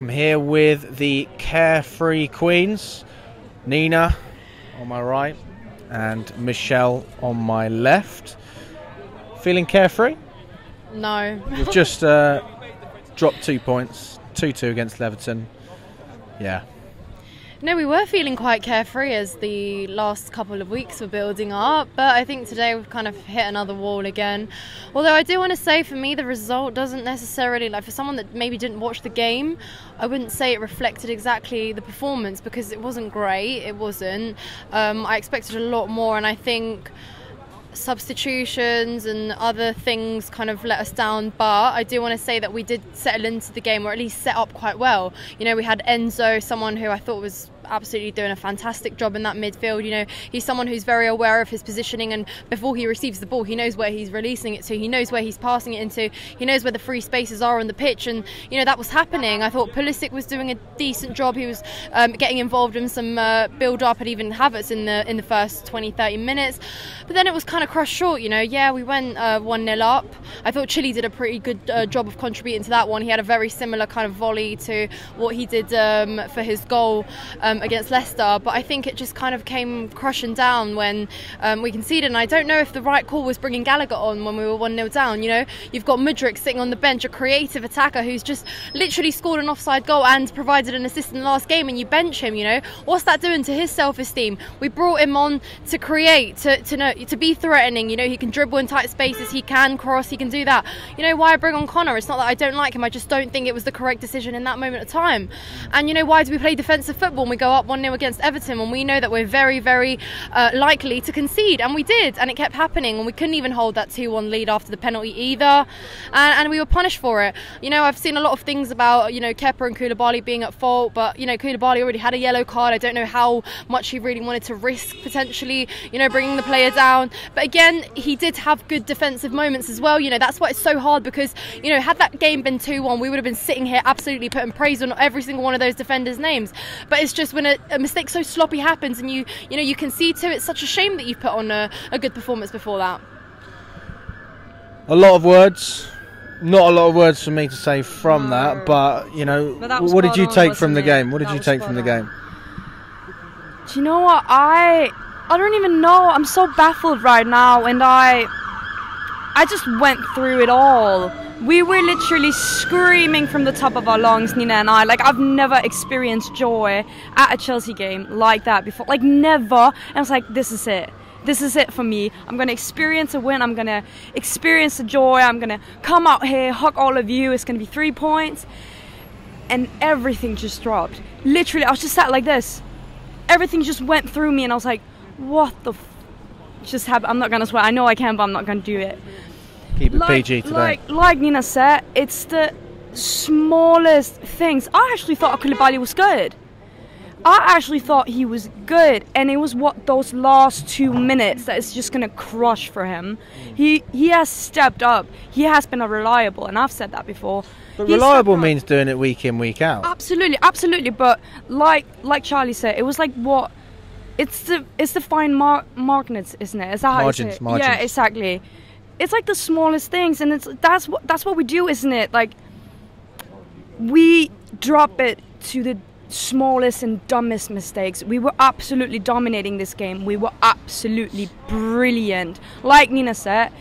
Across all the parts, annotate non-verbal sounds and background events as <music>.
I'm here with the Carefree Queens, Nina on my right and Michel on my left. Feeling carefree? No. We've just uh, dropped two points, 2 2 against Everton. Yeah, No, we were feeling quite carefree as the last couple of weeks were building up, but I think today we've kind of hit another wall again. Although I do want to say for me, the result doesn't necessarily, like for someone that maybe didn't watch the game, I wouldn't say it reflected exactly the performance because it wasn't great. It wasn't. Um, I expected a lot more, and I think substitutions and other things kind of let us down. But I do want to say that we did settle into the game, or at least set up quite well. You know, we had Enzo, someone who I thought was absolutely doing a fantastic job in that midfield. You know, he's someone who's very aware of his positioning, and before he receives the ball, he knows where he's releasing it to. He knows where he's passing it into. He knows where the free spaces are on the pitch, and you know that was happening. I thought Pulisic was doing a decent job. He was um, getting involved in some uh, build up, and even Havertz in the in the first 20, 30 minutes. But then it was kind of crushed short. You know, yeah, we went uh, one 0 up. I thought Chile did a pretty good uh, job of contributing to that one. He had a very similar kind of volley to what he did um, for his goal um, against Leicester. But I think it just kind of came crushing down when um, we conceded. And I don't know if the right call was bringing Gallagher on when we were 1 0 down. You know, you've got Mudryk sitting on the bench, a creative attacker who's just literally scored an offside goal and provided an assist in the last game, and you bench him. You know, what's that doing to his self esteem? We brought him on to create, to, to know, to be threatening. You know, he can dribble in tight spaces, he can cross, he can do that. You know, why bring on Conor? It's not that I don't like him, I just don't think it was the correct decision in that moment of time. And you know, why do we play defensive football when we go up 1 0 against Everton when we know that we're very, very uh, likely to concede? And we did, and it kept happening, and we couldn't even hold that 2 1 lead after the penalty either. And, and we were punished for it. You know, I've seen a lot of things about, you know, Kepa and Koulibaly being at fault, but, you know, Koulibaly already had a yellow card. I don't know how much he really wanted to risk potentially, you know, bringing the player down. But again, he did have good defensive moments as well. You know, that's why it's so hard because, you know, had that game been 2 1, we would have been sitting here absolutely putting praise on every single one of those defenders' names. But it's just when a, a mistake so sloppy happens and you, you know, you can see too, it's such a shame that you've put on a, a good performance before that. a lot of words. Not a lot of words for me to say from that, but you know, But that what did spot you on, take from the it? game? What did That you take spot from the game? Do you know what? I I don't even know. I'm so baffled right now, and I I just went through it all. We were literally screaming from the top of our lungs, Nina and I. Like I've never experienced joy at a Chelsea game like that before. Like never. And I was like, this is it. This is it for me. I'm gonna experience a win. I'm gonna experience the joy. I'm gonna come out here, hug all of you. It's gonna be three points. And everything just dropped. Literally, I was just sat like this everything just went through me and I was like, what the f- just happened? I'm not gonna swear. I know I can, but I'm not gonna do it. Keep it Like, PG today. like, like Nina said, it's the smallest things. I actually thought Koulibaly was good. I actually thought he was good, and it was what those last two minutes that is just gonna crush for him. He he has stepped up. He has been a reliable, and I've said that before. but He's reliable means doing it week in, week out. Absolutely, absolutely. But like like Charlie said, it was like what it's the it's the fine mar- magnets, isn't it? Is that how you Margins, it? margins. Yeah, exactly. It's like the smallest things, and it's that's what that's what we do, isn't it? Like we drop it to the smallest and dumbest mistakes. We were absolutely dominating this game. We were absolutely brilliant. Like Nina said,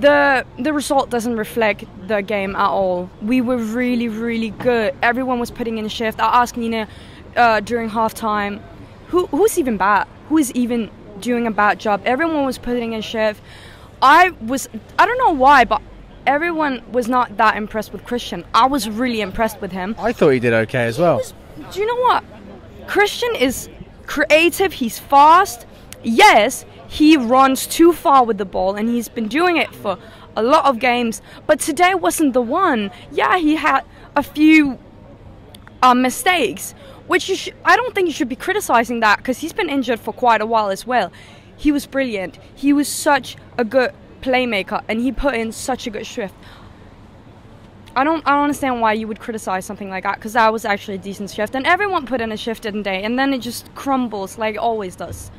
the the result doesn't reflect the game at all. We were really, really good. Everyone was putting in a shift. I asked Nina uh, during halftime, who who's even bad? Who is even doing a bad job? Everyone was putting in a shift. I was I don't know why, but everyone was not that impressed with Christian. I was really impressed with him. I thought he did okay as well. Do you know what? Christian is creative, he's fast. Yes, he runs too far with the ball and he's been doing it for a lot of games, but today wasn't the one. Yeah, he had a few uh, mistakes, which you sh- I don't think you should be criticizing that because he's been injured for quite a while as well. He was brilliant. He was such a good playmaker and he put in such a good shift. I don't I don't understand why you would criticize something like that because that was actually a decent shift and everyone put in a shift, didn't they? And then it just crumbles like it always does.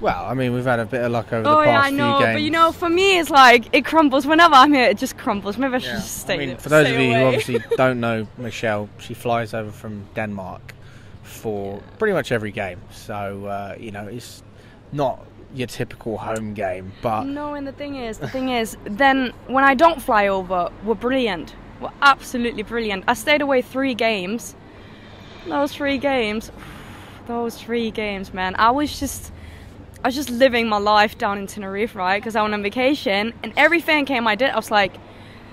Well, I mean, we've had a bit of luck over oh the yeah, I know, few games. but you know, for me, it's like it crumbles. Whenever I'm here, it just crumbles. Maybe I should Yeah. just stay. I mean, for those of you who obviously <laughs> don't know Michel, she flies over from Denmark for pretty much every game. So uh, you know, it's not your typical home game, but No, and the thing is, the thing is, then when I don't fly over, we're brilliant. We're absolutely brilliant. I stayed away three games. Those three games, <sighs> those three games, man. I was just, I was just living my life down in Tenerife, right? Because I went on vacation, and every fan came I did, I was like,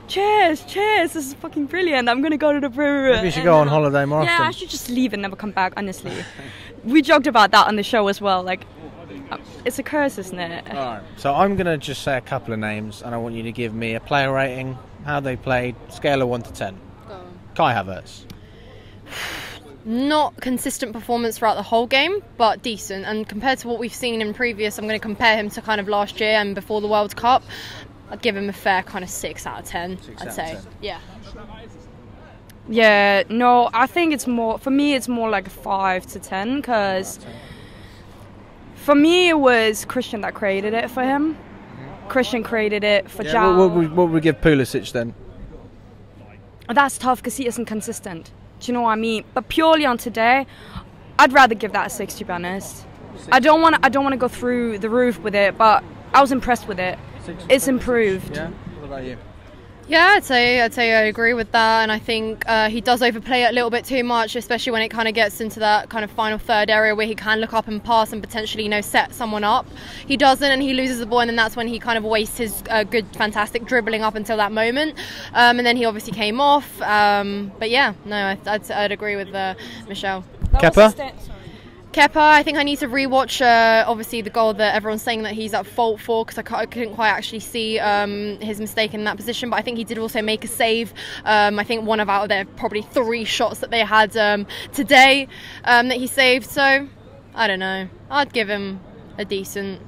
cheers, cheers, this is fucking brilliant. I'm gonna go to the brewery. maybe you should go on holiday more Yeah, I should just leave and never come back. Honestly, <laughs> we joked about that on the show as well. Like, Uh, it's a curse, isn't it? Alright. So I'm gonna just say a couple of names, and I want you to give me a player rating, how they played, scale of one to ten. Kai Havertz. <sighs> Not consistent performance throughout the whole game, but decent. And compared to what we've seen in previous, I'm going to compare him to kind of last year and before the World Cup. I'd give him a fair kind of six out of ten. Six I'd out of say, 10. yeah. Yeah, no, I think it's more for me. It's more like five to ten because for me it was Christian that created it for him. Christian created it for Yeah, Joao. what, what, would- what would we give Pulisic then? That's tough because he isn't consistent. Do you know what I mean? But purely on today, I'd rather give that a six. To be honest, I don't want. I don't want to go through the roof with it, but I was impressed with it. It's improved. Yeah. What about you? Yeah, I'd say I'd say I agree with that, and I think uh, he does overplay it a little bit too much, especially when it kind of gets into that kind of final third area where he can look up and pass and potentially you know set someone up. He doesn't, and he loses the ball, and then that's when he kind of wastes his uh, good, fantastic dribbling up until that moment, um, and then he obviously came off. Um, but yeah, no, I, I'd, I'd agree with uh, Michel. Kepa? Kepa, I think I need to rewatch. Uh, obviously, the goal that everyone's saying that he's at fault for because I, I couldn't quite actually see um, his mistake in that position. But I think he did also make a save. Um, I think one of out of their probably three shots that they had um, today um, that he saved. So I don't know. I'd give him a decent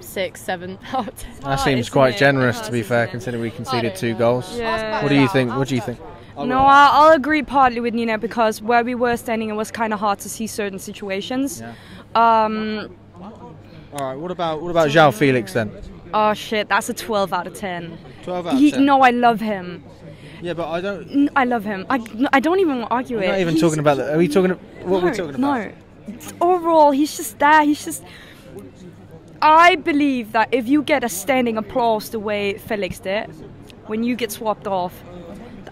six, seven out of ten. That seems quite it? generous, Hard, to be fair, considering we conceded two goals. Yeah. What do you think? What do you think? No, I- I'll agree partly with Nina because where we were standing, it was kind of hard to see certain situations. Yeah. Um, All right. What about what about Joao Felix then? oh shit, that's a 12 out of 10. Twelve He, no, I love him. Yeah, but I don't. I love him. I, I don't even argue We're it. not even He's- talking about that. Are we talking? What no, we're talking about? No. Overall, he's just there. He's just. I believe that if you get a standing applause the way Felix did, when you get swapped off,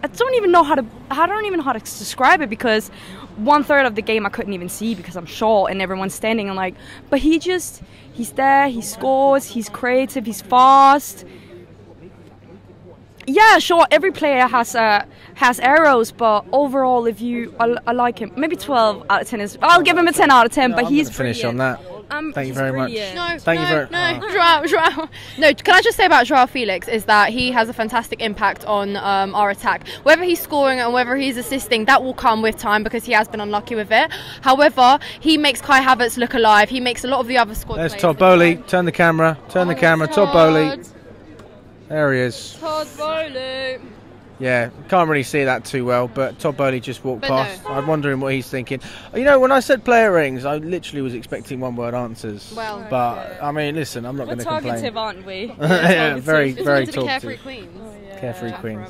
I don't even know how to. I don't even know how to describe it because one third of the game I couldn't even see because I'm short and everyone's standing. and like, but he just. He's there. He scores. He's creative. He's fast. Yeah, sure. Every player has uh, has arrows, but overall, if you, I, I like him. Maybe twelve out of ten is. I'll give him a ten out of ten. No, but I'm he's gonna finish brilliant. on that. Um, Thank you very much. brilliant. No, Thank you no, very- no, oh. Joao, Joao. No, can I just say about Joao Felix is that he has a fantastic impact on um, our attack. Whether he's scoring and whether he's assisting, that will come with time because he has been unlucky with it. However, he makes Kai Havertz look alive. He makes a lot of the other squad There's players Todd look Boehly. Turn the camera. Turn the Oh, camera. Todd Boehly. There he is. Todd Boehly. Yeah, can't really see that too well, but Todd Boehly just walked But past. no. I'm wondering what he's thinking. You know, when I said player rings, I literally was expecting one word answers. Well, but I mean, listen, I'm not going to complain. talkative, aren't we? <laughs> yeah, very, very the Carefree talkative. Queens. Carefree Queens.